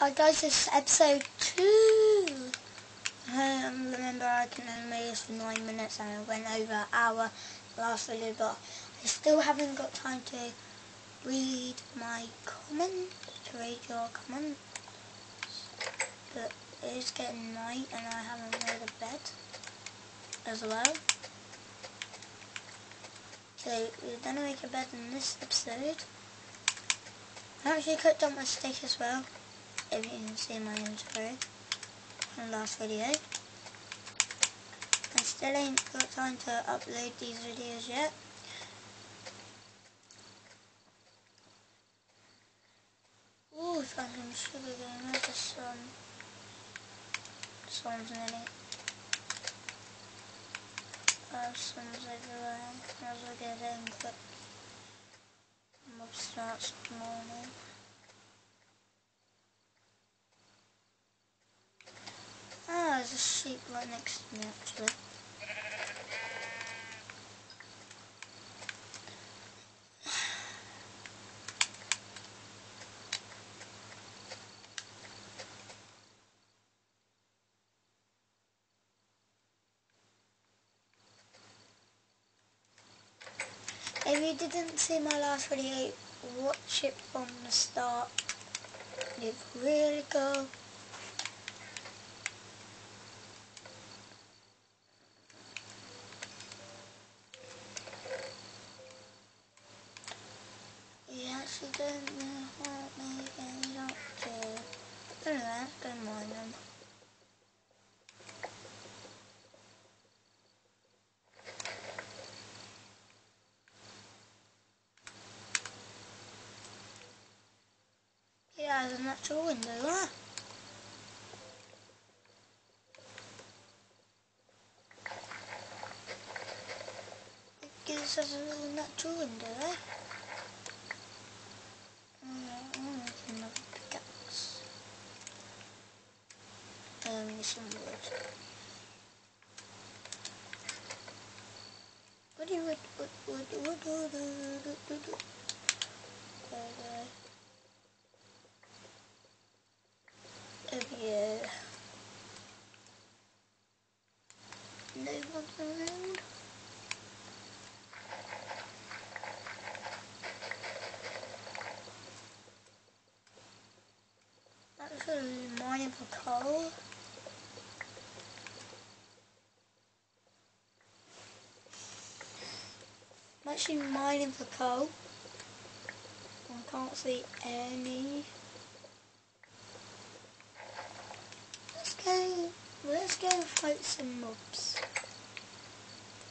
Hi guys, this is episode 2. Um, remember I can only make this for 9 minutes and I went over an hour last video but I still haven't got time to read my comment, to read your comment. But it is getting night and I haven't made a bed as well. So we're to make a bed in this episode. I actually cooked up my steak as well if you can see my intro from last video. I still ain't got time to upload these videos yet. Ooh, found some sugar going sun? The sun's nearly. Oh, sun's everywhere. Might as well get in quick. Mob starts morning. Sheep right next to me actually. If you didn't see my last video, watch it from the start. It really go. Know what me and you don't care. Anyway, don't mind them. Yeah, there's a natural window there. It gives us a little natural window there. Mm, I'm making another pickaxe. Um, need some wood. Wood, wood, wood. There, there. over here. No one around. Actually, mining for coal. Actually mining for coal. I can't see any. Let's go. Let's go fight some mobs.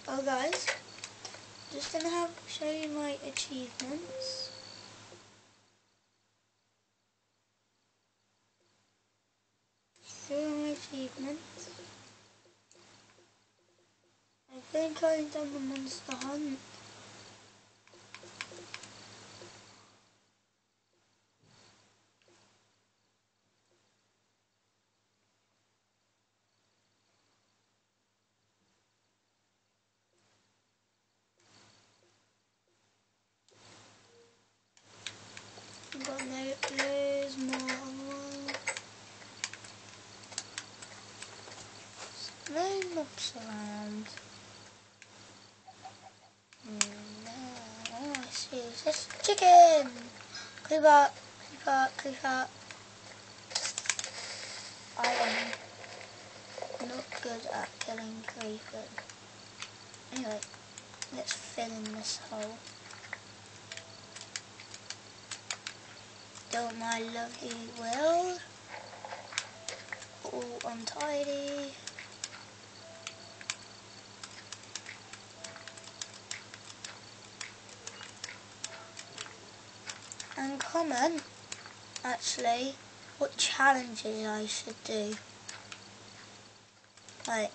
Oh, guys, just gonna have show you my achievements. Show you my achievements. I think I've done the monster hunt. looks around. No, all I see is this chicken! Creep up, creep up, creep up. I am not good at killing creepers. Anyway, let's fill in this hole. Don't my lovely world. All untidy. And comment actually what challenges I should do. Like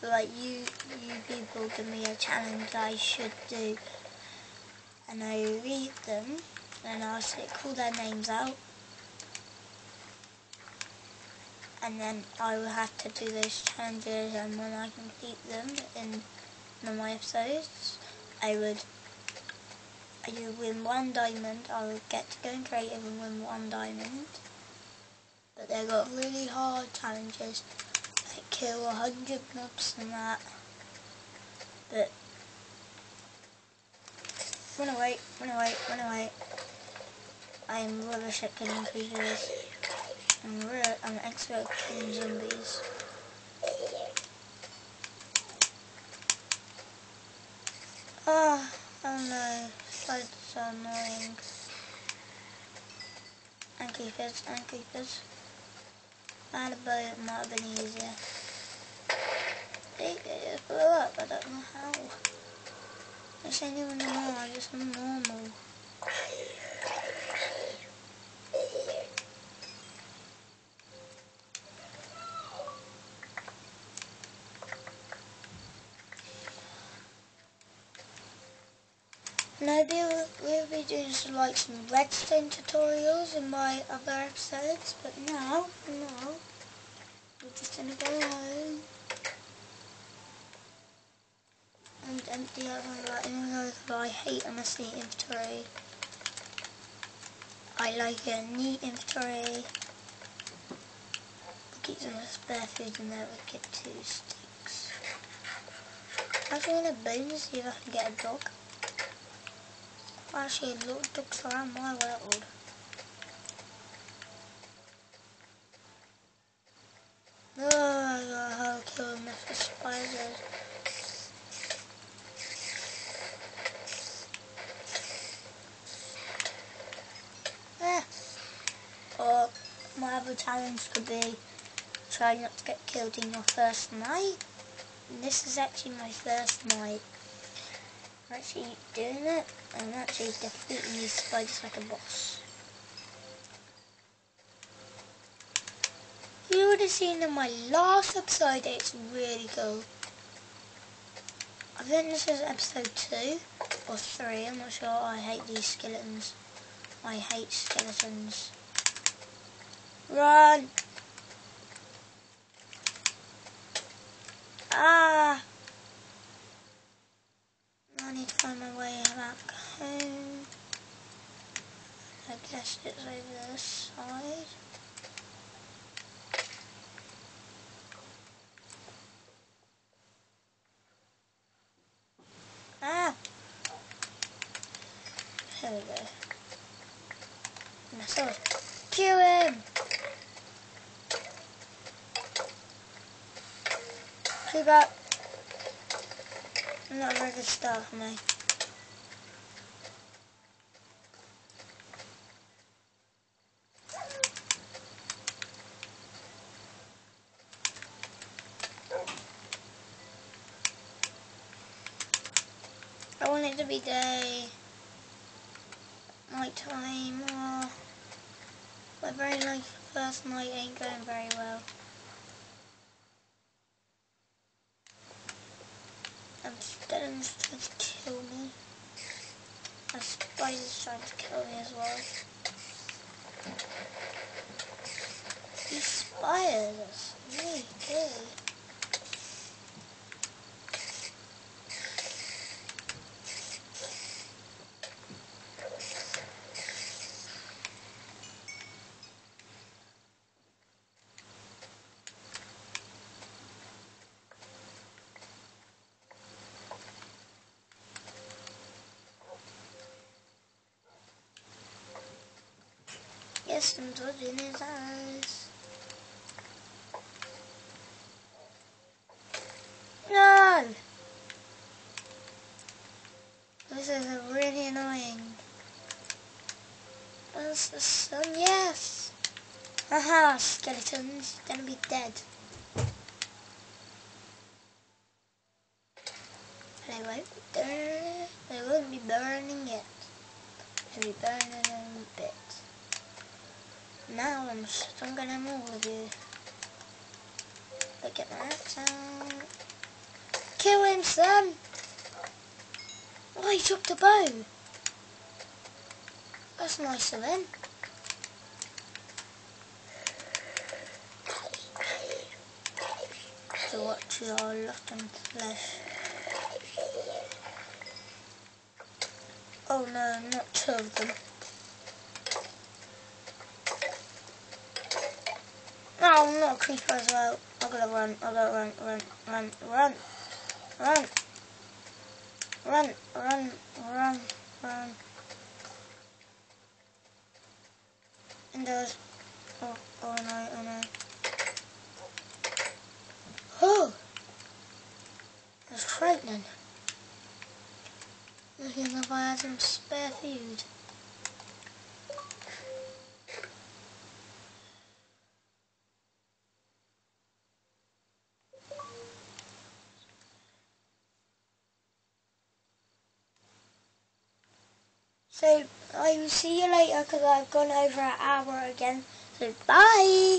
like you you people give me a challenge I should do and I read them and I'll say, call their names out. And then I will have to do those challenges and when I complete them in one of my episodes, I would you win one diamond, I will get to go in creative and win one diamond. But they got really hard challenges, like kill 100 mobs and that. But, run away, run away, run away. I'm rubbish at killing creatures. I'm, real, I'm expert at killing zombies. Oh, oh no, spiders are annoying. And creepers, and creepers. And a boat might have been easier. It just blew up, I don't know how. This ain't even normal, just normal. Maybe we'll, be doing some, like some redstone tutorials in my other episodes, but now, now, we're just gonna go home and empty out my even though I hate a messy inventory. I like a neat inventory. Keep some spare food in there, we get two sticks. I'm actually gonna bone see if I can get a dog. Actually, little ducks around my world. Oh, I got how to kill of spiders. Ah. Or my other challenge could be try not to get killed in your first night. And this is actually my first night I'm actually doing it. I'm actually defeating these spiders like a boss. You would have seen in my last episode it's really cool. I think this is episode 2 or 3, I'm not sure. I hate these skeletons. I hate skeletons. Run! Ah! I need to find my way back home. I guess it's over this side. Ah! Here we go. Myself. Kill him! Keep up. Not very good for me. I want it to be day, night time, my very like first night ain't going very well. Stalin trying to kill me. My spider's trying to kill me as well. These spiders are really within his eyes. No! This is really annoying. Where's the sun? Yes! Haha, skeletons, gonna be dead. They won't be burning, they won't be burning yet. They'll be burning in a bit. Now I'm than all of you. Look at my axe. Kill him, son! Oh, he dropped a bow. That's nice of him. To watch your and flesh. Oh no, not two of them. Oh, not a creeper as well. I gotta run, I gotta run, run, run, run, run, run, run, run, run. And there's, oh, oh no, oh no. Oh! That's frightening. Looking if I had some spare food. So I will see you later because I've gone over an hour again. So bye.